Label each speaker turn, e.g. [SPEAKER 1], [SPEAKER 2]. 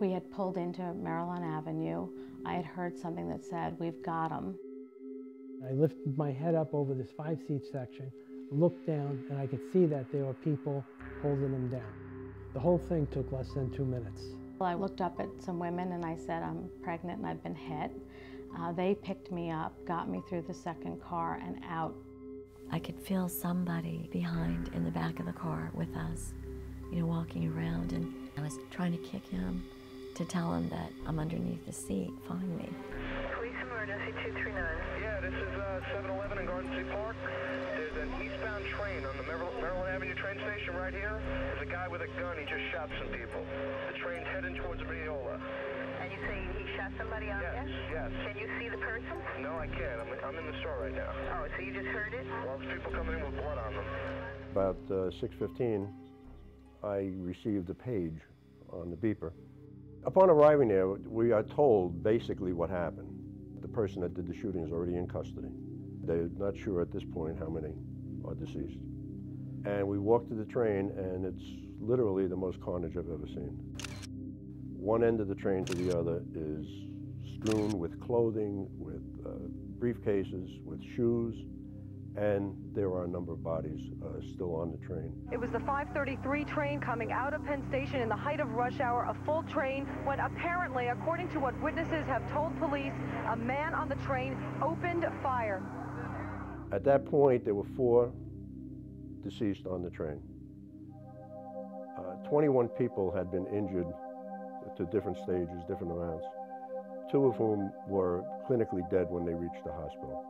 [SPEAKER 1] We had pulled into Merillon Avenue. I had heard something that said, We've got them.
[SPEAKER 2] I lifted my head up over this five seat section, looked down, and I could see that there were people holding them down. The whole thing took less than two minutes.
[SPEAKER 1] I looked up at some women and I said, I'm pregnant and I've been hit. Uh, they picked me up, got me through the second car and out.
[SPEAKER 3] I could feel somebody behind in the back of the car with us, you know, walking around, and I was trying to kick him to tell him that I'm underneath the seat, find me.
[SPEAKER 4] Police emergency 239.
[SPEAKER 5] Yeah, this is uh, 7-Eleven in Garden City Park. There's an eastbound train on the Merillon, Merillon Avenue train station right here. There's a guy with a gun. He just shot some people. The train's heading towards Mineola.
[SPEAKER 4] And you say he shot somebody out
[SPEAKER 5] Yes,
[SPEAKER 4] there?
[SPEAKER 5] yes.
[SPEAKER 4] Can you see the person?
[SPEAKER 5] No, I can't. I'm, I'm in the store right now.
[SPEAKER 4] Oh, so you just heard it?
[SPEAKER 5] Well, there's people coming in with blood on them.
[SPEAKER 6] About uh, 6.15, I received a page on the beeper. Upon arriving there, we are told basically what happened. The person that did the shooting is already in custody. They're not sure at this point how many are deceased. And we walk to the train, and it's literally the most carnage I've ever seen. One end of the train to the other is strewn with clothing, with uh, briefcases, with shoes, and there are a number of bodies uh, still on the train.
[SPEAKER 7] It was the 533 train coming out of Penn Station in the height of rush hour, a full train, when apparently, according to what witnesses have told police, a man on the train opened fire.
[SPEAKER 6] At that point, there were four deceased on the train. Uh, 21 people had been injured to different stages, different amounts, two of whom were clinically dead when they reached the hospital.